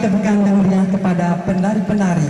Yang meriah kepada penari-penari